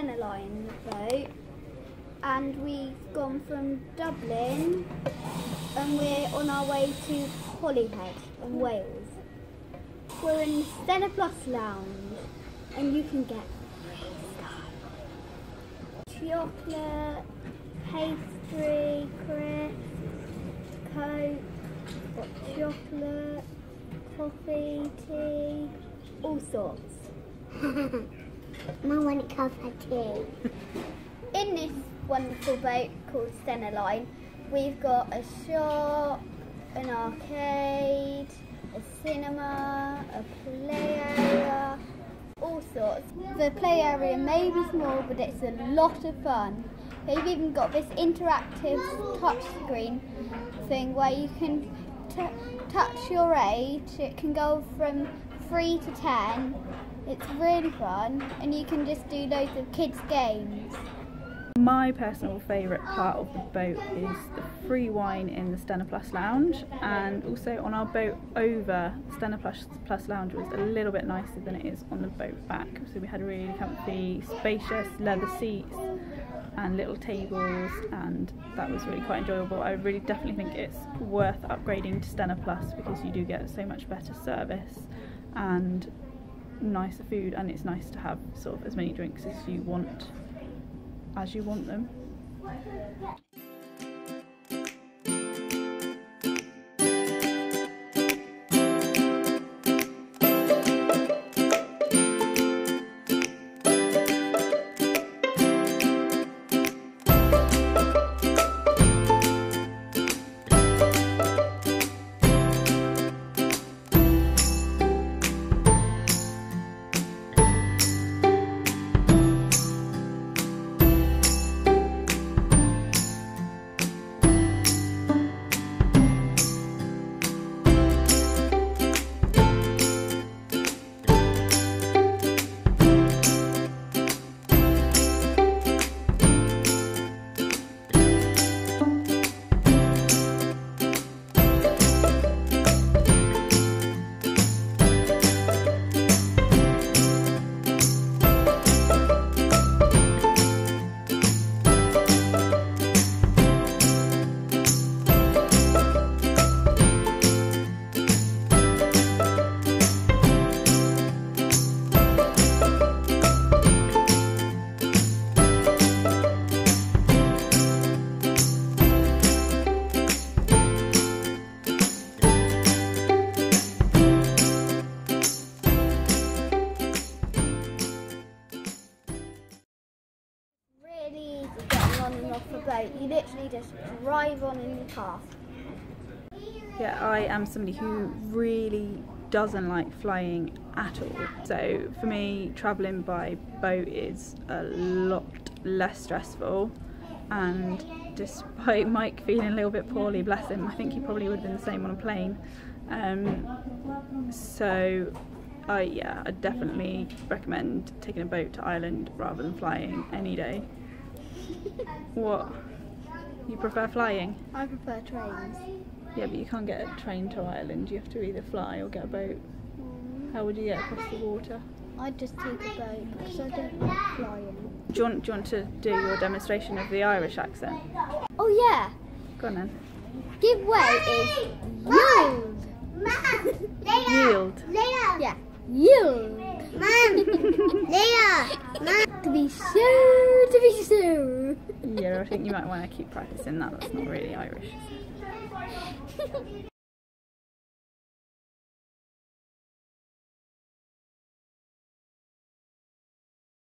Stena Line boat and we've gone from Dublin and we're on our way to Holyhead in Wales. We're in the Stena Plus Lounge and you can get chocolate, pastry, crisp, coke, got chocolate, coffee, tea, all sorts. Mum want to cover tea. In this wonderful boat called Stena Line, we've got a shop, an arcade, a cinema, a play area, all sorts. The play area may be small, but it's a lot of fun. They've even got this interactive touch screen thing where you can touch your age. It can go from 3 to 10. It's really fun, and you can just do loads of kids' games. My personal favourite part of the boat is the free wine in the Stena Plus Lounge, and also on our boat over, Stena Plus, Plus Lounge was a little bit nicer than it is on the boat back. So we had really comfy, spacious leather seats and little tables, and that was really quite enjoyable. I really definitely think it's worth upgrading to Stena Plus because you do get so much better service and nicer food, and it's nice to have sort of as many drinks as you want as you want them. Off the boat. You literally just drive on in your car. Yeah, I am somebody who really doesn't like flying at all. So for me, travelling by boat is a lot less stressful. And despite Mike feeling a little bit poorly, bless him, I think he probably would have been the same on a plane. Um, so I yeah, I definitely recommend taking a boat to Ireland rather than flying any day. What? You prefer flying? I prefer trains. Yeah, but you can't get a train to Ireland. You have to either fly or get a boat. Mm. How would you get across the water? I'd just take a boat because I don't like flying. Do you want, do you want to do your demonstration of the Irish accent? Oh yeah, Go on then. give way is yield. Yield. Yeah, yield. To be so, to be so. Yeah, I think you might want to keep practicing that. That's not really Irish.